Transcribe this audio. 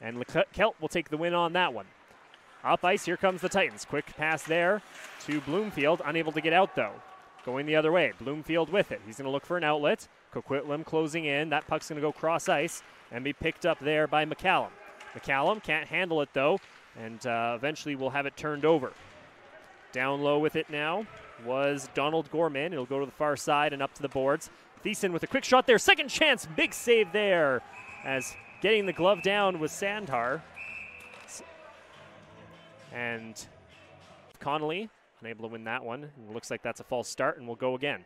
And Kelt will take the win on that one. Up ice, here comes the Titans. Quick pass there to Bloomfield, unable to get out though. Going the other way. Bloomfield with it. He's going to look for an outlet. Coquitlam closing in. That puck's going to go cross ice and be picked up there by McCallum. McCallum can't handle it though, and uh, eventually will have it turned over. Down low with it now was Donald Gorman. It'll go to the far side and up to the boards. Thiessen with a quick shot there. Second chance. Big save there as getting the glove down was Sandhar. And Connolly unable to win that one. Looks like that's a false start, and we'll go again.